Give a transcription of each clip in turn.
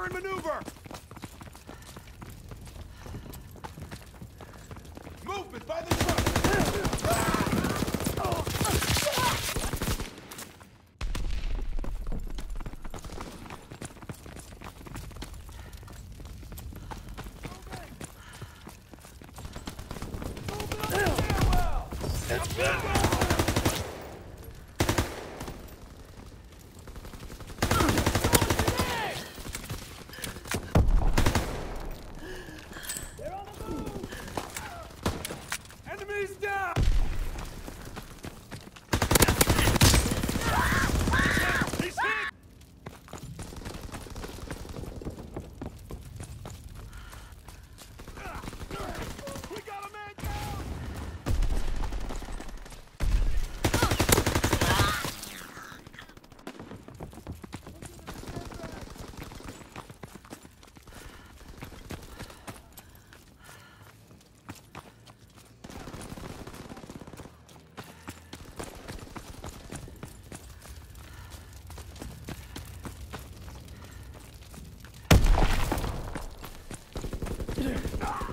Fire and maneuver! Movement by the truck! Enemies Yeah.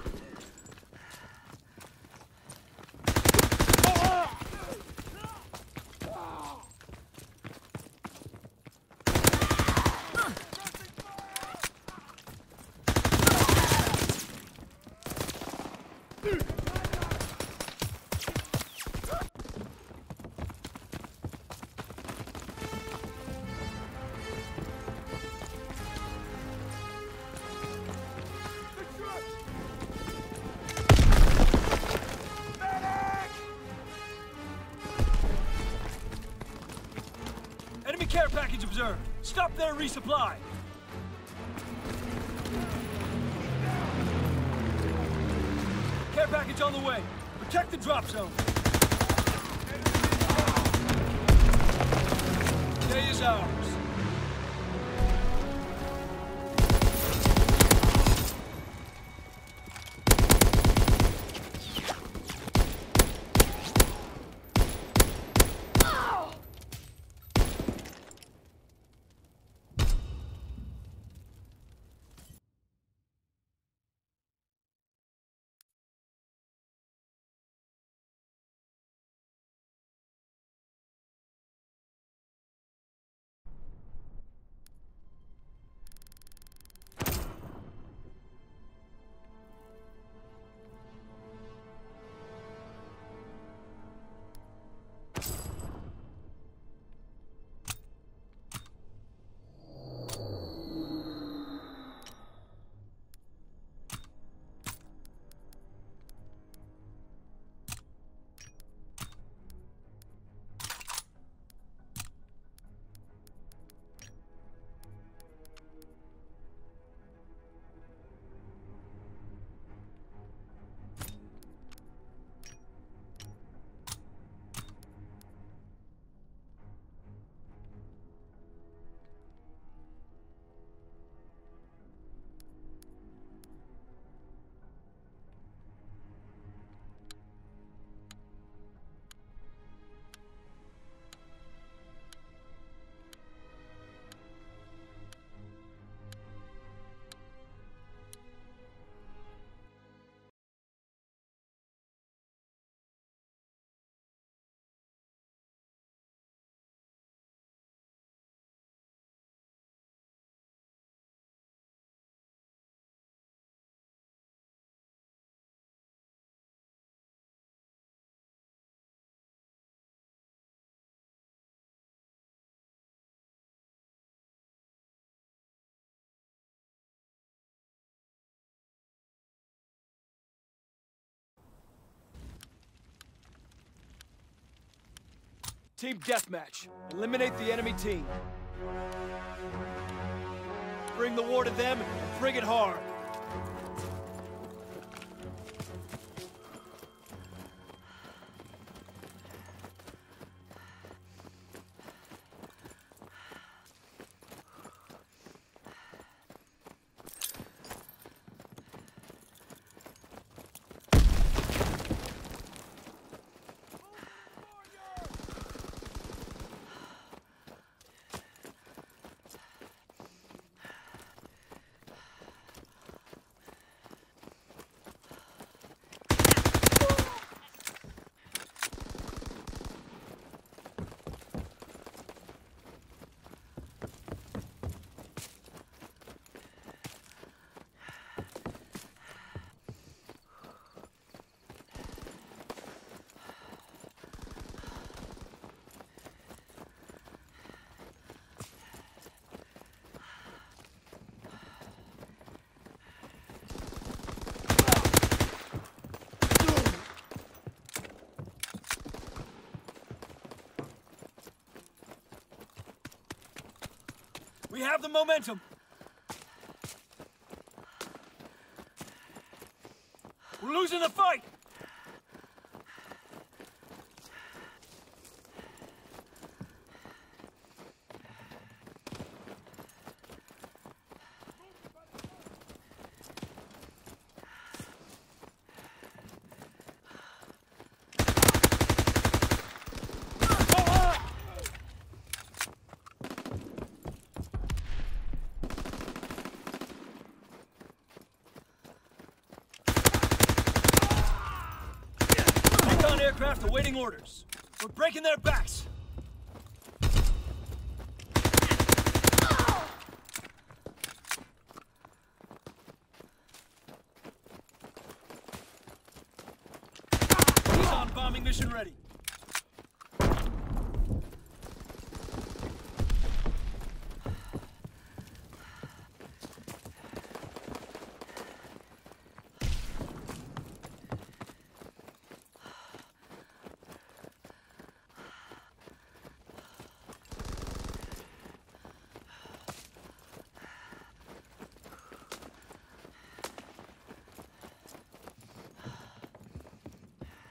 Care. Stop and resupply. Care package on the way. Protect the drop zone. Day is ours. Team deathmatch. Eliminate the enemy team. Bring the war to them and bring it hard. Have the momentum. We're losing the fight. Recon aircraft awaiting orders. We're breaking their backs. Recon bombing mission ready.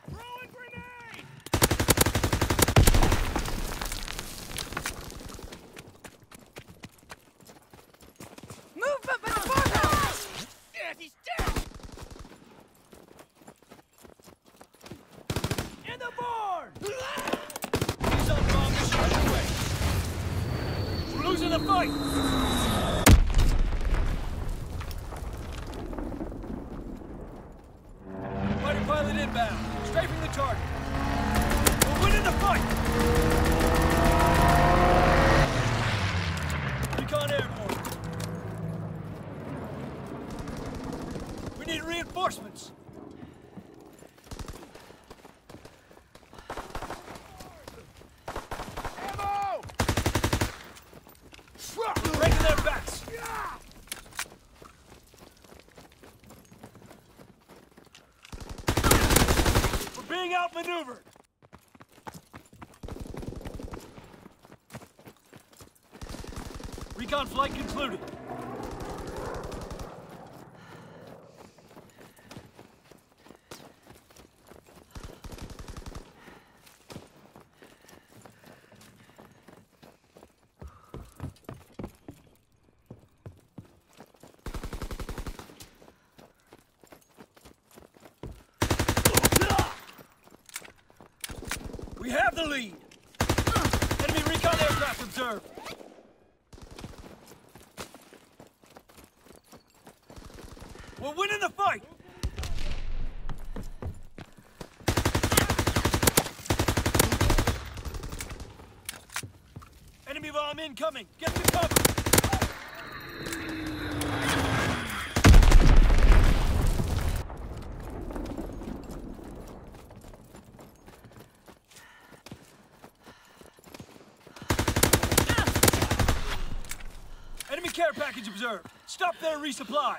Throwing grenade! Movement by the farmhouse! Yes, he's dead! In the barn! Recon bomb mission underway. We're losing the We need reinforcements. Ammo! Breaking their backs. We're being outmaneuvered. Recon flight concluded. We have the lead. Enemy recon aircraft observed. We're winning the fight. Enemy bomb incoming. Get to cover. Enemy care package observed. Stop their resupply.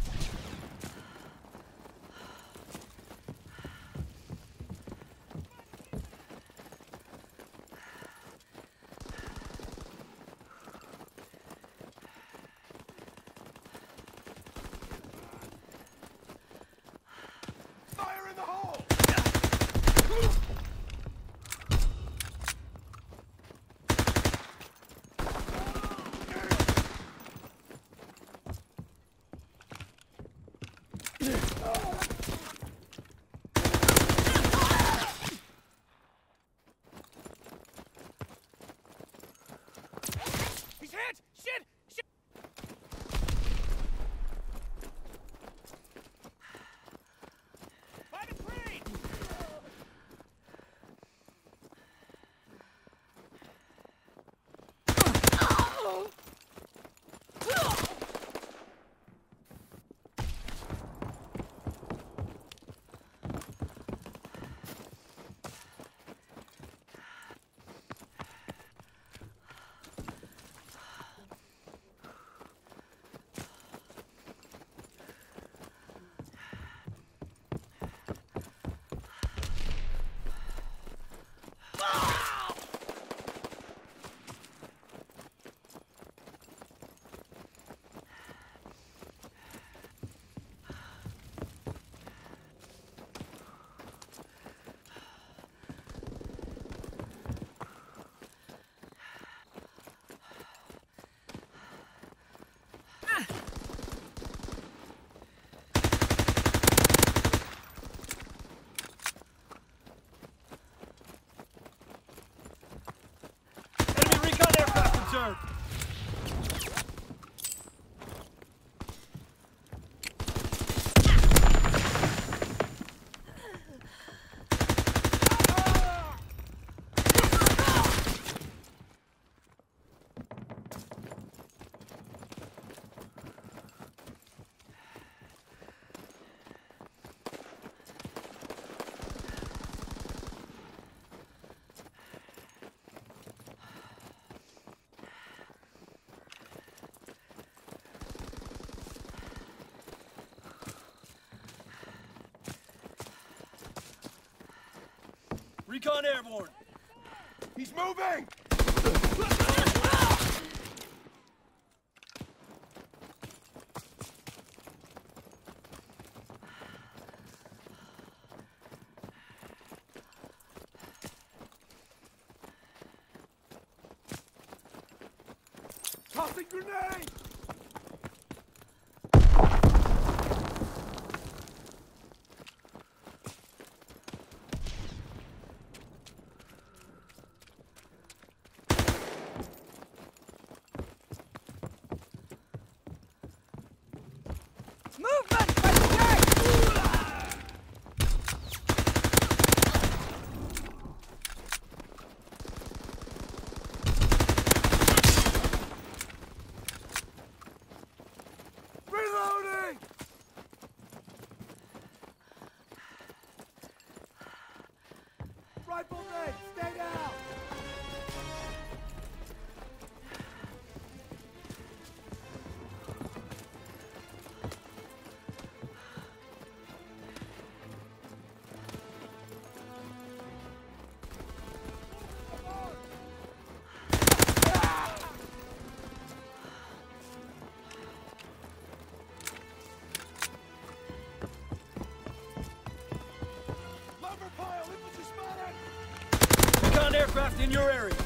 Recon airborne. He's moving! Tossing grenade! Movement by the tank! Reloading! Rifleman, in your area.